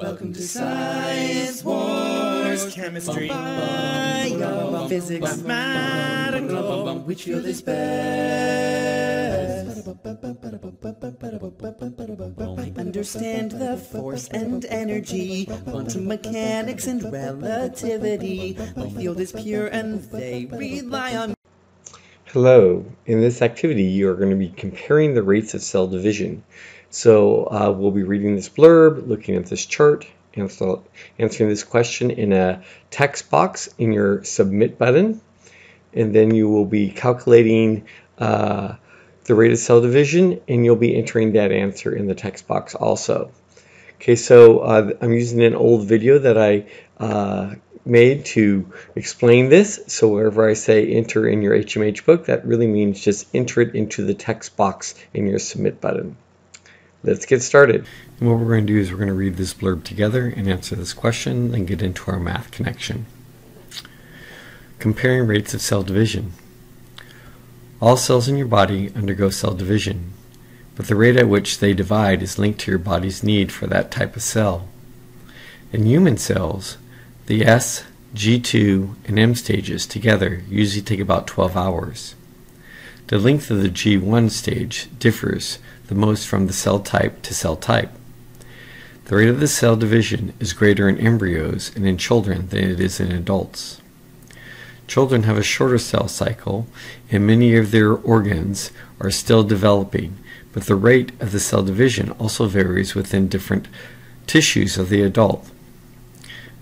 Welcome to Science Wars, Chemistry, Bio, Physics, Mathematical, which field is best? I understand the force and energy, quantum mechanics and relativity. My field is pure and they rely on Hello. In this activity, you are going to be comparing the rates of cell division. So uh, we'll be reading this blurb, looking at this chart, answer, answering this question in a text box in your submit button, and then you will be calculating uh, the rate of cell division, and you'll be entering that answer in the text box also. Okay, so uh, I'm using an old video that I uh, made to explain this. So wherever I say enter in your HMH book, that really means just enter it into the text box in your submit button. Let's get started. And what we're going to do is we're going to read this blurb together and answer this question and get into our math connection. Comparing rates of cell division. All cells in your body undergo cell division, but the rate at which they divide is linked to your body's need for that type of cell. In human cells, the S, G2, and M stages together usually take about 12 hours. The length of the G1 stage differs the most from the cell type to cell type. The rate of the cell division is greater in embryos and in children than it is in adults. Children have a shorter cell cycle, and many of their organs are still developing, but the rate of the cell division also varies within different tissues of the adult.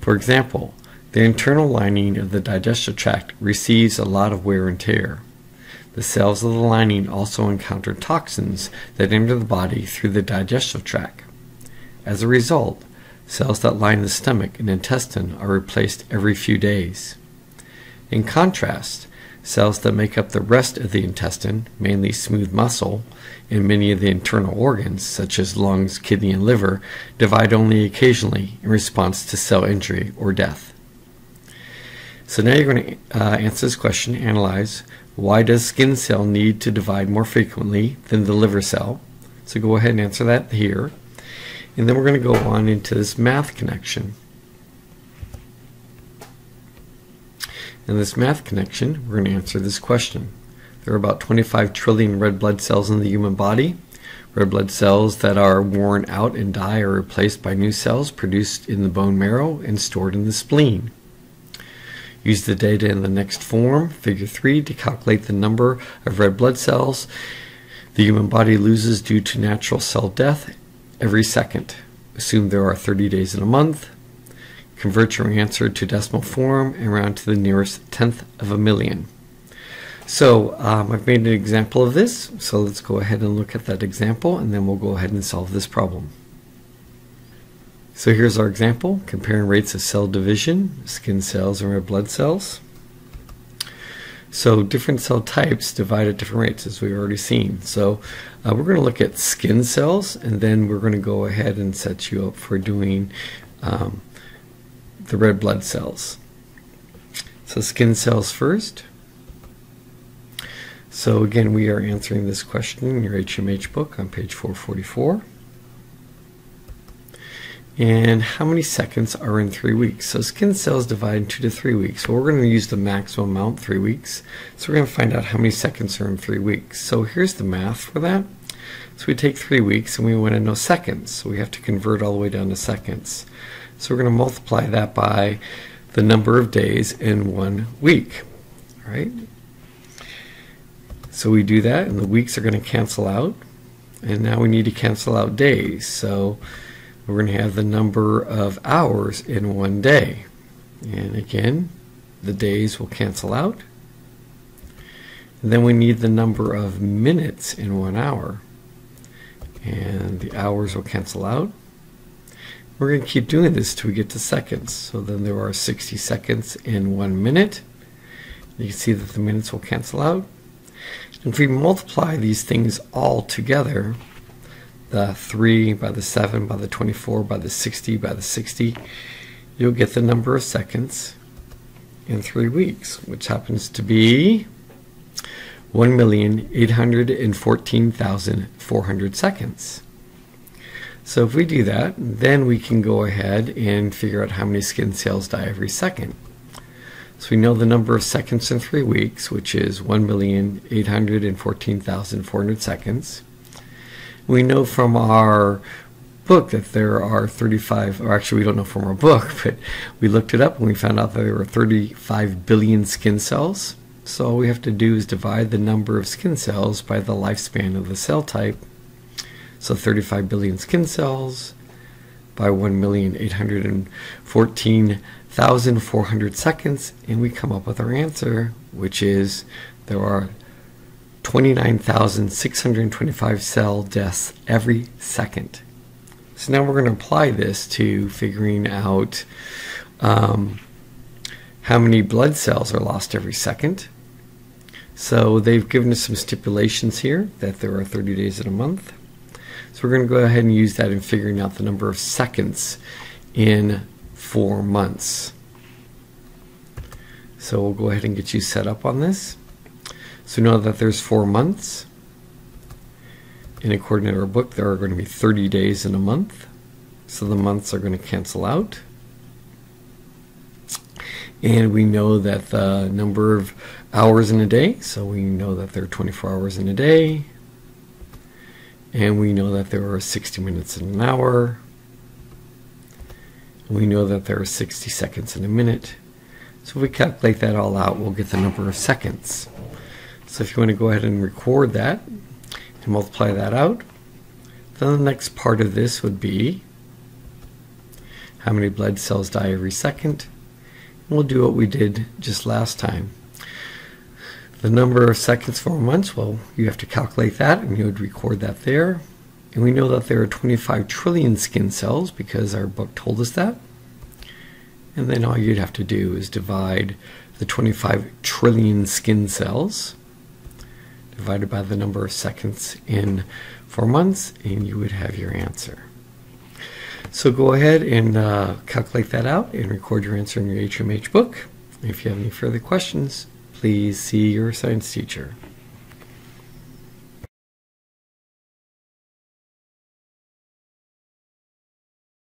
For example, the internal lining of the digestive tract receives a lot of wear and tear. The cells of the lining also encounter toxins that enter the body through the digestive tract. As a result, cells that line the stomach and intestine are replaced every few days. In contrast, cells that make up the rest of the intestine, mainly smooth muscle, and many of the internal organs, such as lungs, kidney, and liver, divide only occasionally in response to cell injury or death. So now you're going to uh, answer this question, analyze why does skin cell need to divide more frequently than the liver cell? So go ahead and answer that here. And then we're going to go on into this math connection. In this math connection, we're going to answer this question. There are about 25 trillion red blood cells in the human body. Red blood cells that are worn out and die are replaced by new cells produced in the bone marrow and stored in the spleen. Use the data in the next form, figure 3, to calculate the number of red blood cells the human body loses due to natural cell death every second. Assume there are 30 days in a month. Convert your answer to decimal form and round to the nearest tenth of a million. So um, I've made an example of this, so let's go ahead and look at that example and then we'll go ahead and solve this problem. So here's our example, comparing rates of cell division, skin cells and red blood cells. So different cell types divide at different rates, as we've already seen. So uh, we're going to look at skin cells, and then we're going to go ahead and set you up for doing um, the red blood cells. So skin cells first. So again, we are answering this question in your HMH book on page 444 and how many seconds are in three weeks. So skin cells divide in two to three weeks. So we're going to use the maximum amount, three weeks. So we're going to find out how many seconds are in three weeks. So here's the math for that. So we take three weeks and we want to know seconds. So we have to convert all the way down to seconds. So we're going to multiply that by the number of days in one week. All right. So we do that and the weeks are going to cancel out. And now we need to cancel out days. So we're going to have the number of hours in one day. And again, the days will cancel out. And then we need the number of minutes in one hour. And the hours will cancel out. We're going to keep doing this till we get to seconds. So then there are 60 seconds in one minute. You can see that the minutes will cancel out. And if we multiply these things all together, the 3, by the 7, by the 24, by the 60, by the 60, you'll get the number of seconds in three weeks, which happens to be 1,814,400 seconds. So if we do that, then we can go ahead and figure out how many skin cells die every second. So we know the number of seconds in three weeks, which is 1,814,400 seconds. We know from our book that there are 35, or actually we don't know from our book, but we looked it up and we found out that there were 35 billion skin cells. So all we have to do is divide the number of skin cells by the lifespan of the cell type so 35 billion skin cells by 1,814,400 seconds, and we come up with our answer, which is there are 29,625 cell deaths every second. So now we're going to apply this to figuring out um, how many blood cells are lost every second. So they've given us some stipulations here that there are 30 days in a month. So we're going to go ahead and use that in figuring out the number of seconds in four months. So we'll go ahead and get you set up on this. So now that there's four months. And according to our book, there are going to be 30 days in a month. So the months are going to cancel out. And we know that the number of hours in a day, so we know that there are 24 hours in a day, and we know that there are 60 minutes in an hour. We know that there are 60 seconds in a minute. So if we calculate that all out, we'll get the number of seconds. So if you want to go ahead and record that and multiply that out, then the next part of this would be how many blood cells die every second. And we'll do what we did just last time. The number of seconds for months, well, you have to calculate that and you would record that there. And we know that there are 25 trillion skin cells because our book told us that. And then all you'd have to do is divide the 25 trillion skin cells divided by the number of seconds in four months, and you would have your answer. So go ahead and uh, calculate that out and record your answer in your HMH book. If you have any further questions, please see your science teacher.